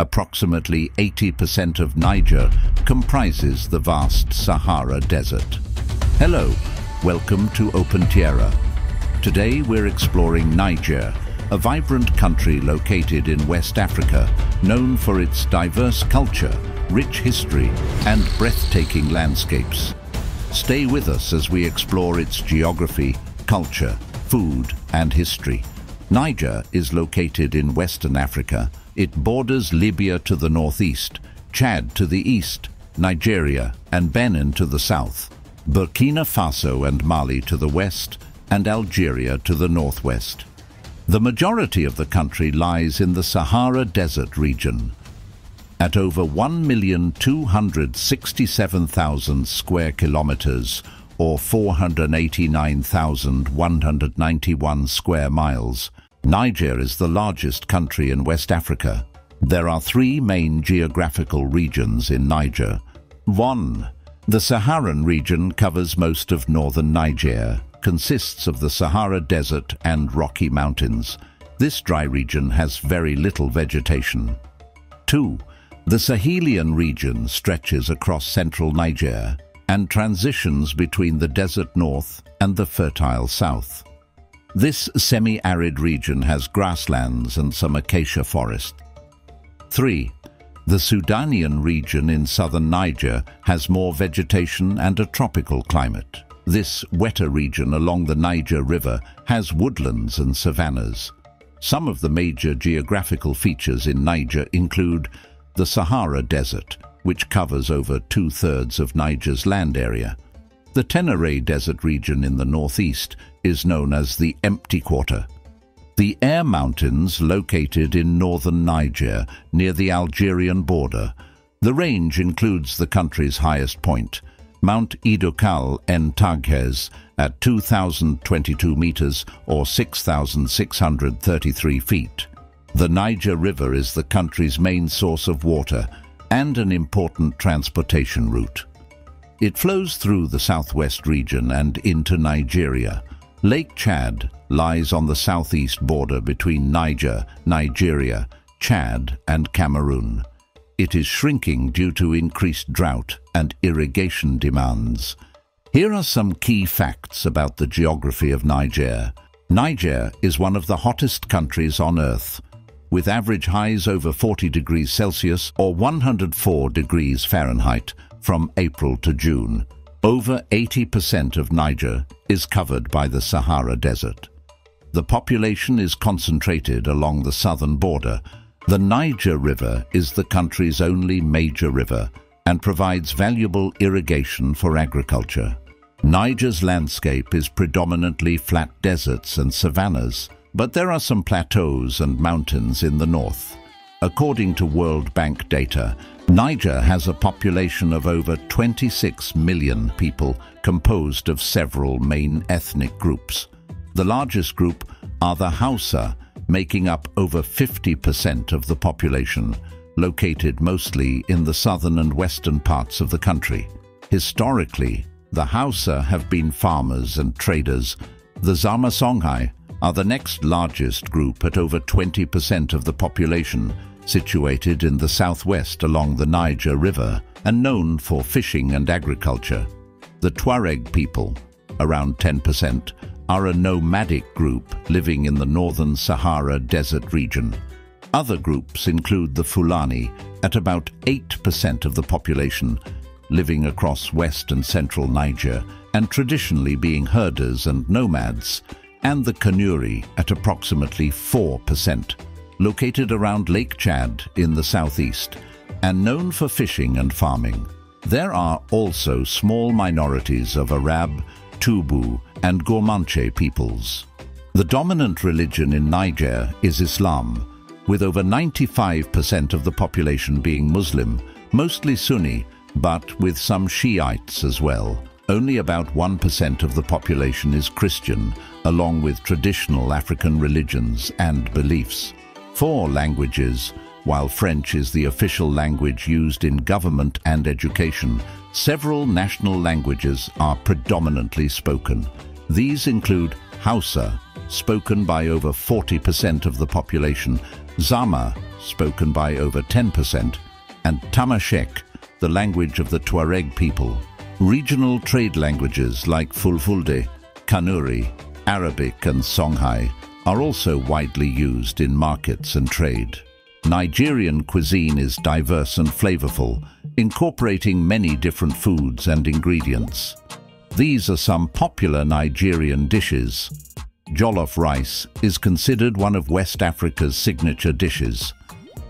Approximately 80% of Niger comprises the vast Sahara Desert. Hello, welcome to Opentiera. Today we're exploring Niger, a vibrant country located in West Africa, known for its diverse culture, rich history and breathtaking landscapes. Stay with us as we explore its geography, culture, food and history. Niger is located in Western Africa it borders Libya to the northeast, Chad to the east, Nigeria and Benin to the south, Burkina Faso and Mali to the west, and Algeria to the northwest. The majority of the country lies in the Sahara Desert region. At over 1,267,000 square kilometers, or 489,191 square miles, Niger is the largest country in West Africa. There are three main geographical regions in Niger. 1. The Saharan region covers most of northern Niger, consists of the Sahara Desert and Rocky Mountains. This dry region has very little vegetation. 2. The Sahelian region stretches across central Niger and transitions between the desert north and the fertile south. This semi-arid region has grasslands and some acacia forest. 3. The Sudanian region in southern Niger has more vegetation and a tropical climate. This wetter region along the Niger River has woodlands and savannas. Some of the major geographical features in Niger include the Sahara Desert, which covers over two-thirds of Niger's land area, the Tenere Desert region in the northeast is known as the Empty Quarter. The Air Mountains, located in northern Niger, near the Algerian border. The range includes the country's highest point, Mount Idokal en Taghez, at 2,022 meters or 6,633 feet. The Niger River is the country's main source of water and an important transportation route. It flows through the southwest region and into Nigeria. Lake Chad lies on the southeast border between Niger, Nigeria, Chad and Cameroon. It is shrinking due to increased drought and irrigation demands. Here are some key facts about the geography of Niger. Niger is one of the hottest countries on Earth, with average highs over 40 degrees Celsius or 104 degrees Fahrenheit from April to June. Over 80% of Niger is covered by the Sahara Desert. The population is concentrated along the southern border. The Niger River is the country's only major river and provides valuable irrigation for agriculture. Niger's landscape is predominantly flat deserts and savannas, but there are some plateaus and mountains in the north. According to World Bank data, Niger has a population of over 26 million people composed of several main ethnic groups. The largest group are the Hausa, making up over 50% of the population, located mostly in the southern and western parts of the country. Historically, the Hausa have been farmers and traders. The Zarma Songhai are the next largest group at over 20% of the population, situated in the southwest along the Niger River and known for fishing and agriculture. The Tuareg people, around 10%, are a nomadic group living in the northern Sahara Desert region. Other groups include the Fulani, at about 8% of the population, living across west and central Niger and traditionally being herders and nomads, and the Kanuri at approximately 4% located around Lake Chad in the southeast and known for fishing and farming. There are also small minorities of Arab, Tubu and Gourmanche peoples. The dominant religion in Niger is Islam, with over 95% of the population being Muslim, mostly Sunni, but with some Shiites as well. Only about 1% of the population is Christian, along with traditional African religions and beliefs four languages, while French is the official language used in government and education, several national languages are predominantly spoken. These include Hausa, spoken by over 40% of the population, Zarma, spoken by over 10%, and Tamashek, the language of the Tuareg people. Regional trade languages like Fulfulde, Kanuri, Arabic and Songhai are also widely used in markets and trade. Nigerian cuisine is diverse and flavorful, incorporating many different foods and ingredients. These are some popular Nigerian dishes. Jollof rice is considered one of West Africa's signature dishes.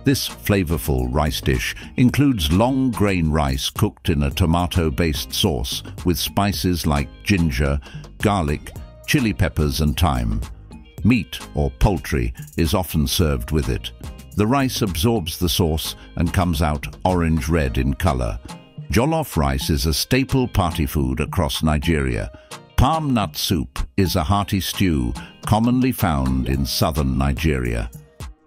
This flavorful rice dish includes long grain rice cooked in a tomato-based sauce with spices like ginger, garlic, chili peppers and thyme. Meat or poultry is often served with it. The rice absorbs the sauce and comes out orange-red in color. Jollof rice is a staple party food across Nigeria. Palm nut soup is a hearty stew commonly found in southern Nigeria.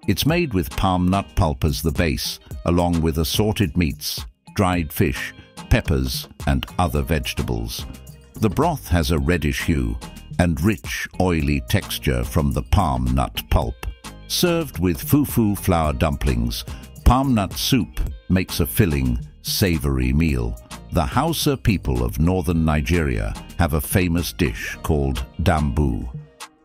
It's made with palm nut pulp as the base, along with assorted meats, dried fish, peppers and other vegetables. The broth has a reddish hue and rich, oily texture from the palm nut pulp. Served with fufu flour dumplings, palm nut soup makes a filling, savory meal. The Hausa people of northern Nigeria have a famous dish called dambu.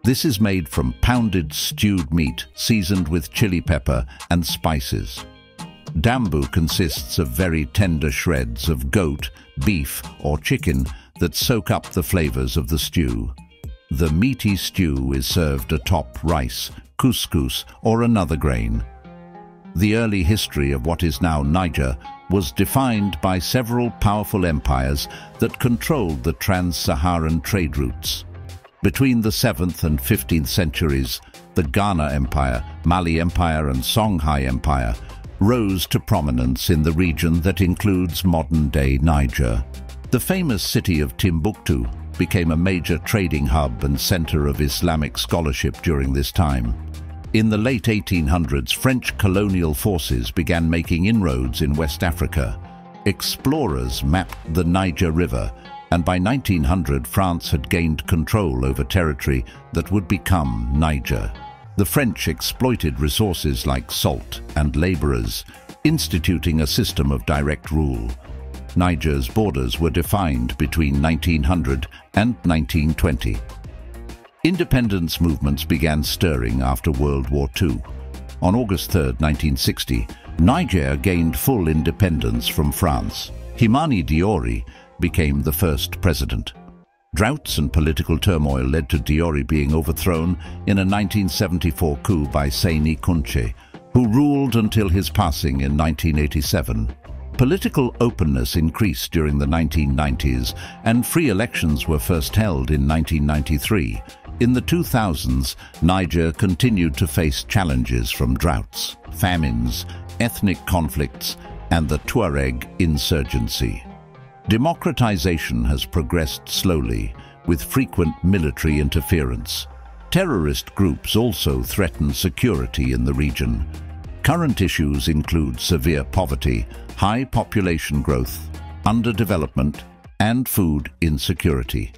This is made from pounded stewed meat seasoned with chili pepper and spices. Dambu consists of very tender shreds of goat, beef or chicken that soak up the flavors of the stew. The meaty stew is served atop rice, couscous or another grain. The early history of what is now Niger was defined by several powerful empires that controlled the trans-Saharan trade routes. Between the 7th and 15th centuries, the Ghana Empire, Mali Empire and Songhai Empire rose to prominence in the region that includes modern-day Niger. The famous city of Timbuktu became a major trading hub and center of Islamic scholarship during this time. In the late 1800s, French colonial forces began making inroads in West Africa. Explorers mapped the Niger River, and by 1900 France had gained control over territory that would become Niger. The French exploited resources like salt and laborers, instituting a system of direct rule. Niger's borders were defined between 1900 and 1920. Independence movements began stirring after World War II. On August 3, 1960, Niger gained full independence from France. Hamani Diori became the first president. Droughts and political turmoil led to Diori being overthrown in a 1974 coup by Seyni Kounché, who ruled until his passing in 1987. Political openness increased during the 1990s and free elections were first held in 1993 in the 2000s, Niger continued to face challenges from droughts, famines, ethnic conflicts, and the Tuareg insurgency. Democratization has progressed slowly, with frequent military interference. Terrorist groups also threaten security in the region. Current issues include severe poverty, high population growth, underdevelopment, and food insecurity.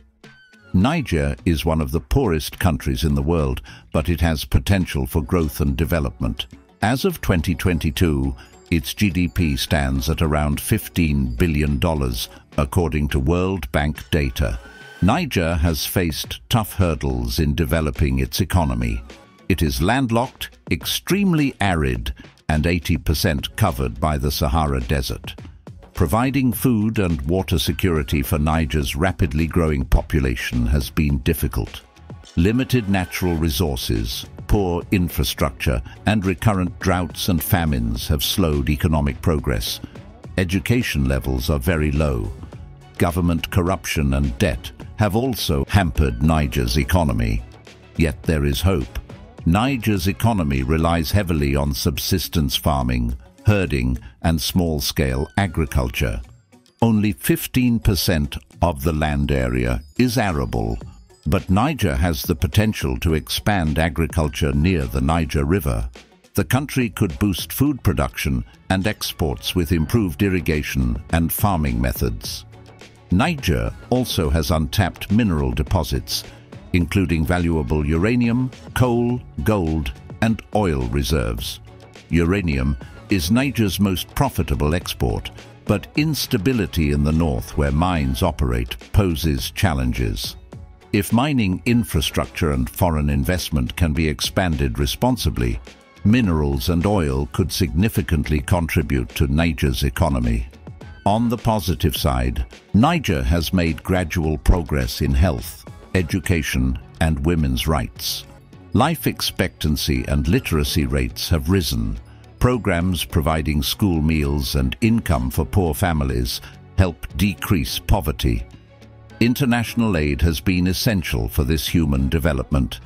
Niger is one of the poorest countries in the world, but it has potential for growth and development. As of 2022, its GDP stands at around $15 billion, according to World Bank data. Niger has faced tough hurdles in developing its economy. It is landlocked, extremely arid, and 80% covered by the Sahara Desert. Providing food and water security for Niger's rapidly growing population has been difficult. Limited natural resources, poor infrastructure and recurrent droughts and famines have slowed economic progress. Education levels are very low. Government corruption and debt have also hampered Niger's economy. Yet there is hope. Niger's economy relies heavily on subsistence farming, herding and small-scale agriculture. Only 15% of the land area is arable, but Niger has the potential to expand agriculture near the Niger River. The country could boost food production and exports with improved irrigation and farming methods. Niger also has untapped mineral deposits, including valuable uranium, coal, gold and oil reserves. uranium, is Niger's most profitable export, but instability in the north where mines operate poses challenges. If mining infrastructure and foreign investment can be expanded responsibly, minerals and oil could significantly contribute to Niger's economy. On the positive side, Niger has made gradual progress in health, education and women's rights. Life expectancy and literacy rates have risen. Programs providing school meals and income for poor families help decrease poverty. International aid has been essential for this human development.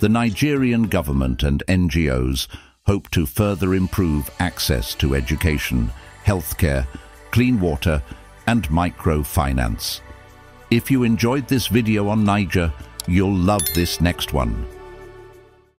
The Nigerian government and NGOs hope to further improve access to education, healthcare, clean water and microfinance. If you enjoyed this video on Niger, you'll love this next one.